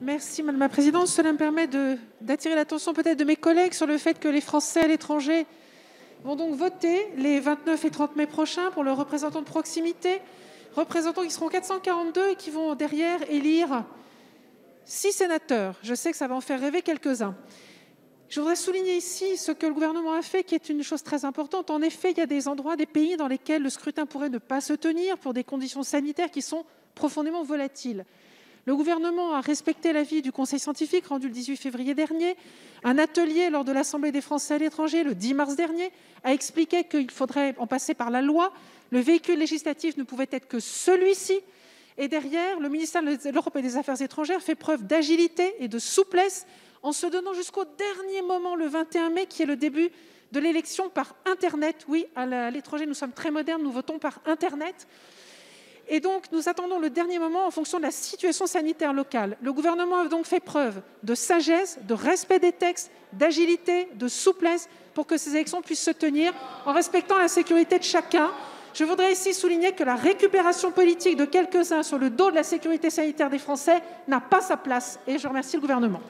Merci Madame la Présidente. Cela me permet d'attirer l'attention peut-être de mes collègues sur le fait que les Français à l'étranger vont donc voter les 29 et 30 mai prochains pour le représentant de proximité, représentants qui seront 442 et qui vont derrière élire six sénateurs. Je sais que ça va en faire rêver quelques-uns. Je voudrais souligner ici ce que le gouvernement a fait, qui est une chose très importante. En effet, il y a des endroits, des pays dans lesquels le scrutin pourrait ne pas se tenir pour des conditions sanitaires qui sont profondément volatiles. Le Gouvernement a respecté l'avis du conseil scientifique rendu le 18 février dernier. Un atelier lors de l'Assemblée des Français à l'étranger, le 10 mars dernier, a expliqué qu'il faudrait en passer par la loi. Le véhicule législatif ne pouvait être que celui-ci. Et derrière, le ministère de l'Europe et des Affaires étrangères fait preuve d'agilité et de souplesse en se donnant jusqu'au dernier moment, le 21 mai, qui est le début de l'élection par Internet. Oui, à l'étranger, nous sommes très modernes, nous votons par Internet. Et donc, nous attendons le dernier moment en fonction de la situation sanitaire locale. Le gouvernement a donc fait preuve de sagesse, de respect des textes, d'agilité, de souplesse pour que ces élections puissent se tenir en respectant la sécurité de chacun. Je voudrais ici souligner que la récupération politique de quelques-uns sur le dos de la sécurité sanitaire des Français n'a pas sa place. Et je remercie le gouvernement.